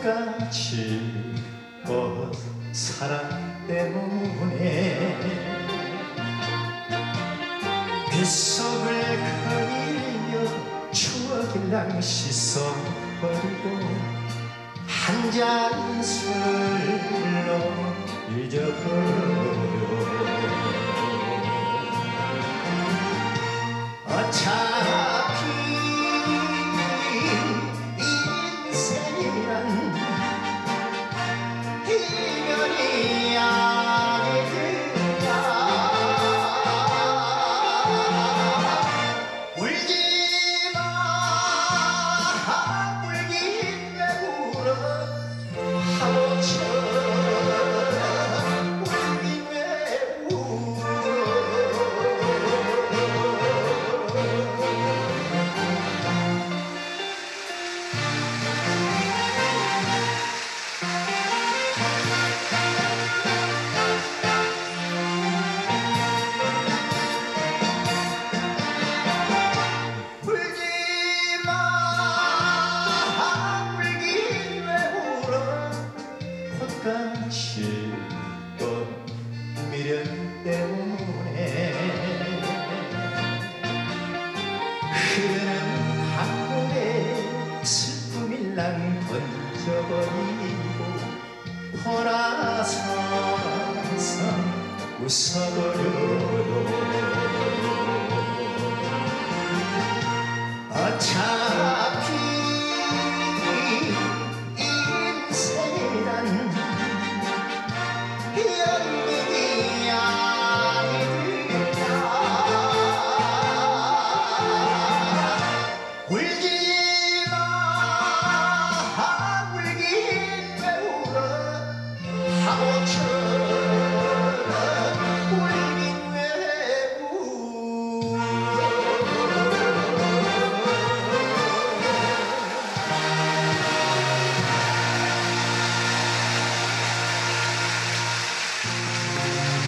끝까지 꽃 사랑 때문에 빗속을 거리며 추억이 낭시 써버리고 한 잔 술로 잊어버려. 때문에 그대는 한눈에 슬픔일랑 던져버리고 허나서선 웃어버려요 어차 아,